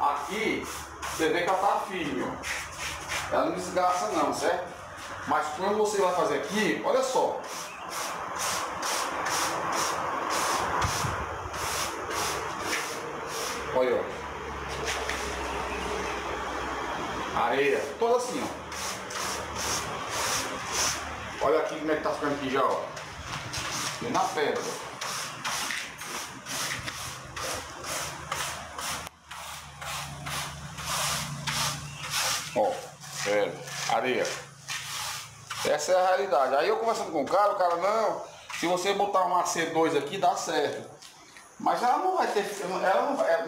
Aqui, você vê que ela tá firme, ó. Ela não desgasta não, certo? Mas quando você vai fazer aqui, olha só. Olha, ó. Areia, toda assim, ó. Olha aqui como é que tá ficando aqui já, ó. E na pedra. Ó, pedra, areia. Essa é a realidade. Aí eu conversando com o cara, o cara, não, se você botar uma C2 aqui, dá certo. Mas ela não vai ter, ela não vai,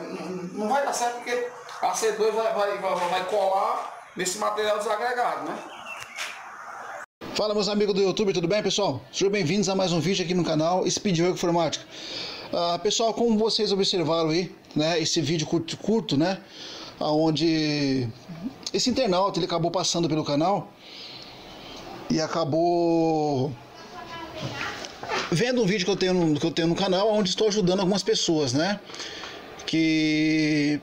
não vai dar certo porque a C2 vai, vai, vai, vai colar nesse material desagregado, né? Fala meus amigos do YouTube, tudo bem pessoal? Sejam bem-vindos a mais um vídeo aqui no canal Speedwork Informática. Uh, pessoal, como vocês observaram aí, né, esse vídeo curto, curto né, onde esse internauta ele acabou passando pelo canal e acabou vendo um vídeo que eu tenho no, que eu tenho no canal onde estou ajudando algumas pessoas, né? Que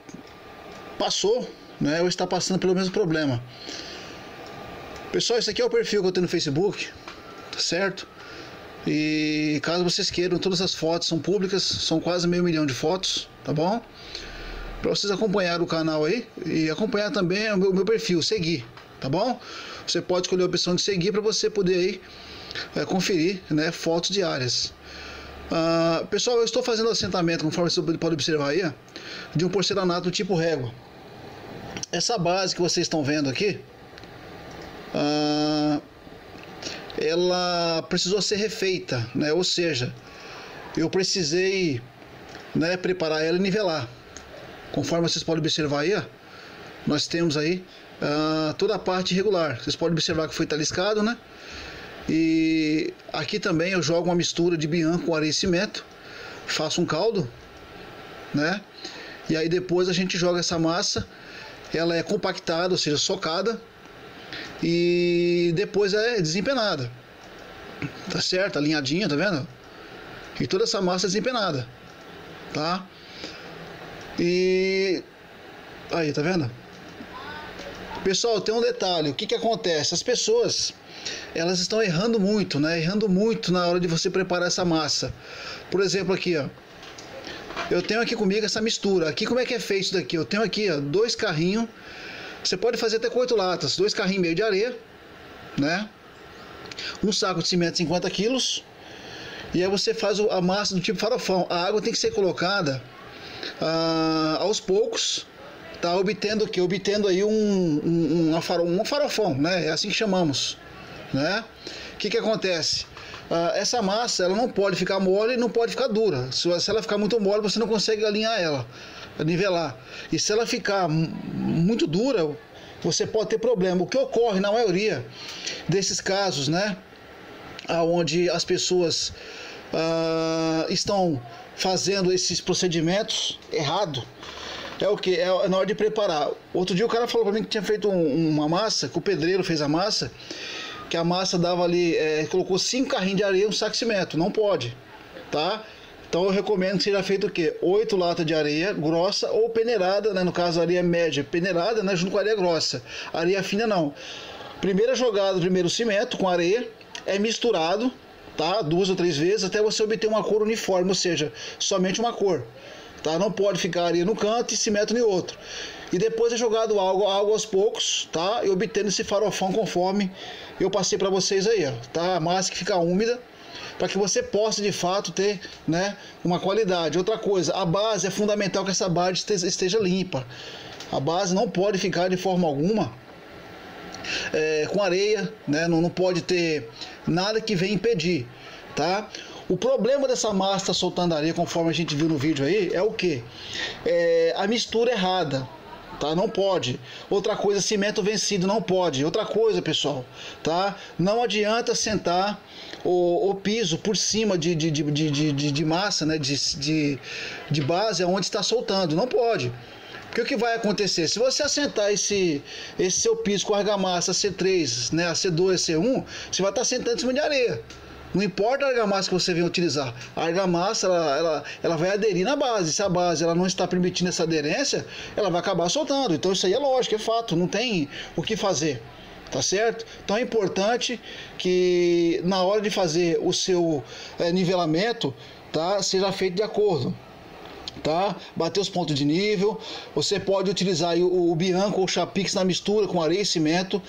passou, né? Ou está passando pelo mesmo problema. Pessoal, esse aqui é o perfil que eu tenho no Facebook, tá certo? E caso vocês queiram, todas as fotos são públicas, são quase meio milhão de fotos, tá bom? Para vocês acompanhar o canal aí e acompanhar também o meu, perfil, seguir, tá bom? Você pode escolher a opção de seguir para você poder aí é, conferir né, fotos diárias. Uh, pessoal, eu estou fazendo assentamento, conforme você pode observar aí, de um porcelanato tipo régua. Essa base que vocês estão vendo aqui, uh, ela precisou ser refeita, né? ou seja, eu precisei né, preparar ela e nivelar. Conforme vocês podem observar aí, nós temos aí uh, toda a parte irregular. Vocês podem observar que foi taliscado, né? E aqui também eu jogo uma mistura de bianco com areia e cimento, faço um caldo, né? E aí depois a gente joga essa massa, ela é compactada, ou seja, socada, e depois é desempenada. Tá certo? Alinhadinha, tá vendo? E toda essa massa é desempenada, tá? E aí, tá vendo? Pessoal, tem um detalhe, o que que acontece? As pessoas elas estão errando muito, né? Errando muito na hora de você preparar essa massa. Por exemplo, aqui, ó. Eu tenho aqui comigo essa mistura. Aqui como é que é feito isso daqui? Eu tenho aqui, ó, dois carrinhos. Você pode fazer até com oito latas, dois carrinhos meio de areia, né? Um saco de cimento 50 quilos. E aí você faz a massa do tipo farofão. A água tem que ser colocada ah, aos poucos, tá? Obtendo que? Obtendo aí um, um, um, um farofão, né? É assim que chamamos né? O que que acontece? Uh, essa massa ela não pode ficar mole não pode ficar dura. Se, se ela ficar muito mole, você não consegue alinhar ela, nivelar. E se ela ficar muito dura, você pode ter problema. O que ocorre na maioria desses casos, né? Onde as pessoas uh, estão fazendo esses procedimentos errado é o que? É na hora de preparar. Outro dia o cara falou para mim que tinha feito um, uma massa, que o pedreiro fez a massa que a massa dava ali, é, colocou cinco carrinhos de areia e um saco de cimento. Não pode, tá? Então eu recomendo que seja feito o quê? Oito latas de areia grossa ou peneirada, né? No caso, areia média, peneirada, né? Junto com areia grossa. Areia fina não. Primeira jogada, primeiro cimento com areia, é misturado, tá? Duas ou três vezes até você obter uma cor uniforme, ou seja, somente uma cor. Tá? Não pode ficar areia no canto e cimento no outro. E depois é jogado água, água aos poucos, tá? E obtendo esse farofão conforme eu passei para vocês aí, ó, tá? A massa que fica úmida para que você possa de fato ter né, uma qualidade. Outra coisa, a base é fundamental que essa base esteja limpa. A base não pode ficar de forma alguma é, com areia, né, não, não pode ter nada que venha impedir. Tá? O problema dessa massa soltando areia, conforme a gente viu no vídeo aí, é o que? É a mistura errada tá? Não pode. Outra coisa, cimento vencido não pode. Outra coisa, pessoal, tá? Não adianta sentar o, o piso por cima de, de, de, de, de, de massa, né? De, de, de base, onde está soltando. Não pode. Porque o que vai acontecer? Se você assentar esse, esse seu piso com argamassa C3, né, a C2, C1, você vai estar sentando em cima de areia. Não importa a argamassa que você venha utilizar, a argamassa ela, ela, ela vai aderir na base. Se a base ela não está permitindo essa aderência, ela vai acabar soltando. Então isso aí é lógico, é fato, não tem o que fazer. Tá certo? Então é importante que na hora de fazer o seu é, nivelamento, tá, seja feito de acordo tá? Bater os pontos de nível. Você pode utilizar o, o Bianco ou o Chapix na mistura com areia e cimento.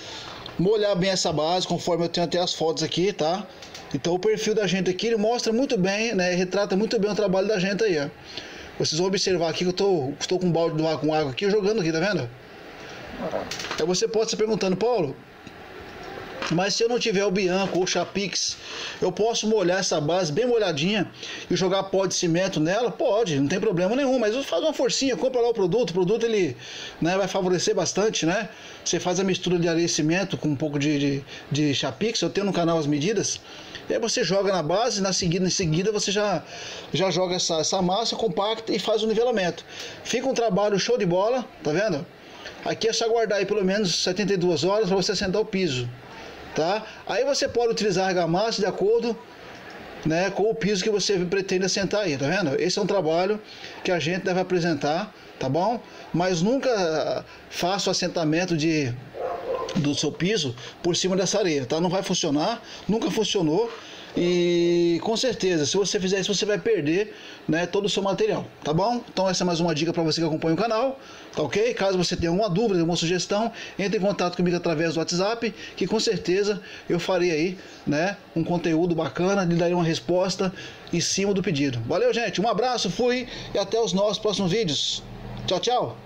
Molhar bem essa base, conforme eu tenho até as fotos aqui, tá? Então o perfil da gente aqui ele mostra muito bem, né? Retrata muito bem o trabalho da gente aí, ó. Vocês vão observar aqui que eu tô, estou com um balde de água com água aqui jogando aqui, tá vendo? Aí você pode estar perguntando, Paulo, mas se eu não tiver o Bianco ou o Chapix, eu posso molhar essa base bem molhadinha e jogar pó de cimento nela? Pode, não tem problema nenhum, mas faz uma forcinha, compra lá o produto, o produto ele né, vai favorecer bastante, né? Você faz a mistura de areia e cimento com um pouco de, de, de Chapix, eu tenho no canal as medidas, e aí você joga na base, na seguida, em seguida você já, já joga essa, essa massa compacta e faz o nivelamento. Fica um trabalho show de bola, tá vendo? Aqui é só guardar aí pelo menos 72 horas para você sentar o piso tá? Aí você pode utilizar argamassa de acordo né, com o piso que você pretende assentar aí, tá vendo? Esse é um trabalho que a gente deve apresentar, tá bom? Mas nunca faça o assentamento de do seu piso por cima dessa areia, tá? Não vai funcionar, nunca funcionou e com certeza, se você fizer isso, você vai perder né, todo o seu material, tá bom? Então essa é mais uma dica para você que acompanha o canal, tá ok? Caso você tenha alguma dúvida, alguma sugestão, entre em contato comigo através do WhatsApp, que com certeza eu farei aí, né, um conteúdo bacana, lhe darei uma resposta em cima do pedido. Valeu, gente, um abraço, fui e até os nossos próximos vídeos. Tchau, tchau!